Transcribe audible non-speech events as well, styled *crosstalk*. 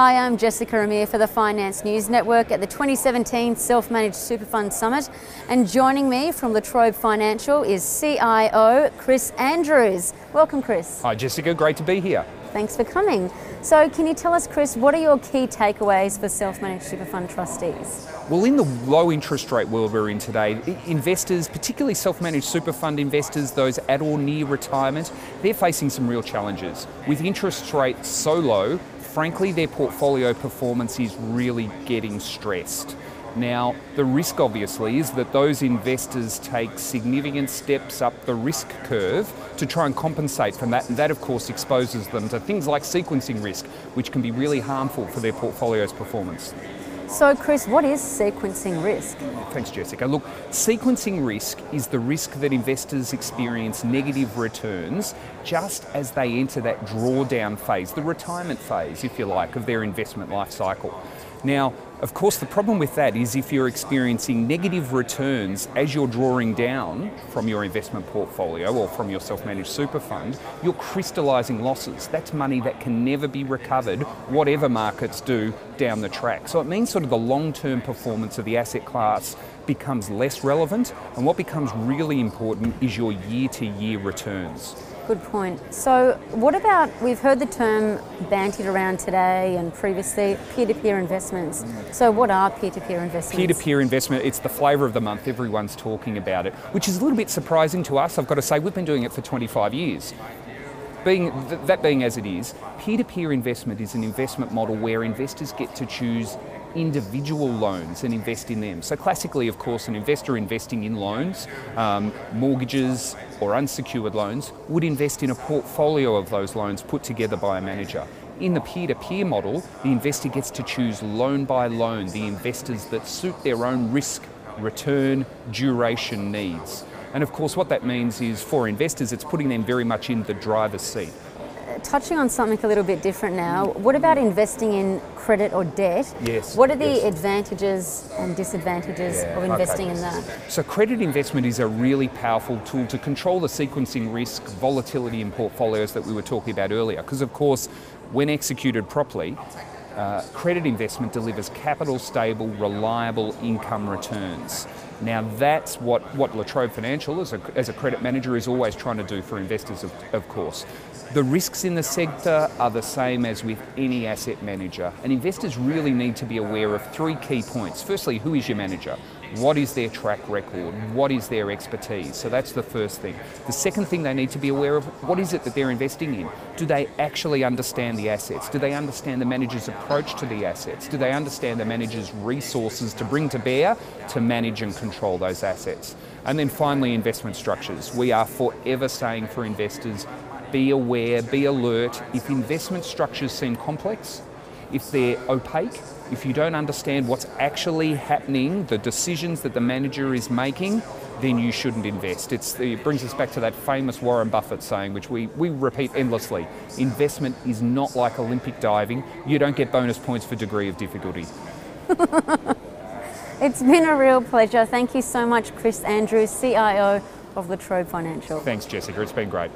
Hi, I'm Jessica Amir for the Finance News Network at the 2017 Self Managed Super Fund Summit. And joining me from La Trobe Financial is CIO Chris Andrews. Welcome, Chris. Hi, Jessica. Great to be here. Thanks for coming. So, can you tell us, Chris, what are your key takeaways for self managed super fund trustees? Well, in the low interest rate world we're in today, investors, particularly self managed super fund investors, those at or near retirement, they're facing some real challenges. With interest rates so low, frankly, their portfolio performance is really getting stressed. Now, the risk obviously is that those investors take significant steps up the risk curve to try and compensate from that, and that of course exposes them to things like sequencing risk, which can be really harmful for their portfolio's performance. So, Chris, what is sequencing risk? Thanks, Jessica. Look, sequencing risk is the risk that investors experience negative returns just as they enter that drawdown phase, the retirement phase, if you like, of their investment life cycle. Now, of course, the problem with that is if you're experiencing negative returns as you're drawing down from your investment portfolio or from your self managed super fund, you're crystallising losses. That's money that can never be recovered, whatever markets do down the track. So it means sort of the long term performance of the asset class becomes less relevant, and what becomes really important is your year to year returns. Good point. So, what about we've heard the term bandied around today and previously peer to peer investments. So, what are peer to peer investments? Peer to peer investment, it's the flavour of the month. Everyone's talking about it, which is a little bit surprising to us. I've got to say, we've been doing it for 25 years. Being, that being as it is, peer to peer investment is an investment model where investors get to choose individual loans and invest in them. So, classically, of course, an investor investing in loans, um, mortgages, or unsecured loans would invest in a portfolio of those loans put together by a manager. In the peer to peer model, the investor gets to choose loan by loan the investors that suit their own risk, return, duration needs. And of course, what that means is for investors, it's putting them very much in the driver's seat touching on something a little bit different now, what about investing in credit or debt? Yes. What are the yes. advantages and disadvantages yeah, of investing okay. in that? So, credit investment is a really powerful tool to control the sequencing risk, volatility in portfolios that we were talking about earlier. Because, of course, when executed properly, uh, credit investment delivers capital stable, reliable income returns. Now that's what, what La Trobe Financial as a, as a credit manager is always trying to do for investors, of, of course. The risks in the sector are the same as with any asset manager, and investors really need to be aware of three key points. Firstly, who is your manager? What is their track record? What is their expertise? So that's the first thing. The second thing they need to be aware of what is it that they're investing in? Do they actually understand the assets? Do they understand the manager's approach to the assets? Do they understand the manager's resources to bring to bear to manage and control those assets? And then finally, investment structures. We are forever saying for investors be aware, be alert. If investment structures seem complex, if they're opaque, if you don't understand what's actually happening, the decisions that the manager is making, then you shouldn't invest. It's, it brings us back to that famous Warren Buffett saying, which we, we repeat endlessly investment is not like Olympic diving. You don't get bonus points for degree of difficulty. *laughs* it's been a real pleasure. Thank you so much, Chris Andrews, CIO of La Trobe Financial. Thanks, Jessica. It's been great.